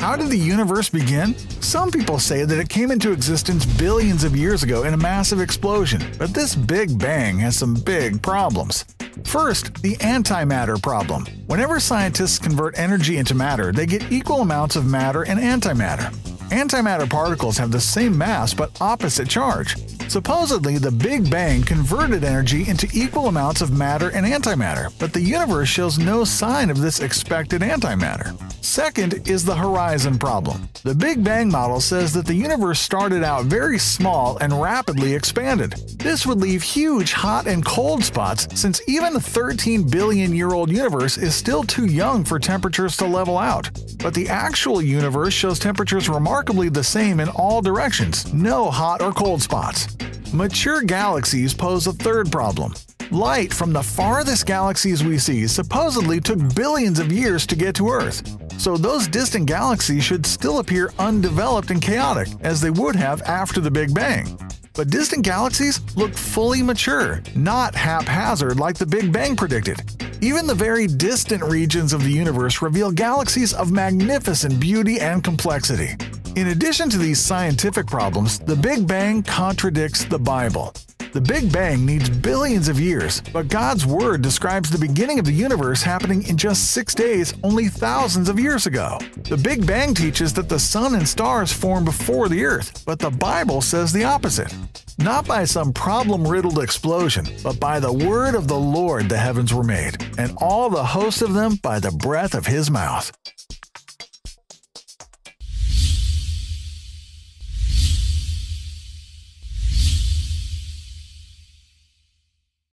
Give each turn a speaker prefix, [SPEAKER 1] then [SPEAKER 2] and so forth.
[SPEAKER 1] How did the universe begin? Some people say that it came into existence billions of years ago in a massive explosion, but this Big Bang has some big problems. First, the antimatter problem. Whenever scientists convert energy into matter, they get equal amounts of matter and antimatter. Antimatter particles have the same mass but opposite charge. Supposedly, the Big Bang converted energy into equal amounts of matter and antimatter, but the universe shows no sign of this expected antimatter. Second is the horizon problem. The Big Bang model says that the universe started out very small and rapidly expanded. This would leave huge hot and cold spots since even a 13 billion year old universe is still too young for temperatures to level out. But the actual universe shows temperatures remarkably the same in all directions, no hot or cold spots. Mature galaxies pose a third problem. Light from the farthest galaxies we see supposedly took billions of years to get to Earth, so those distant galaxies should still appear undeveloped and chaotic, as they would have after the Big Bang. But distant galaxies look fully mature, not haphazard like the Big Bang predicted. Even the very distant regions of the universe reveal galaxies of magnificent beauty and complexity. In addition to these scientific problems, the Big Bang contradicts the Bible. The Big Bang needs billions of years, but God's Word describes the beginning of the universe happening in just six days only thousands of years ago. The Big Bang teaches that the sun and stars formed before the Earth, but the Bible says the opposite. Not by some problem riddled explosion, but by the word of the Lord the heavens were made, and all the host of them by the breath of his mouth.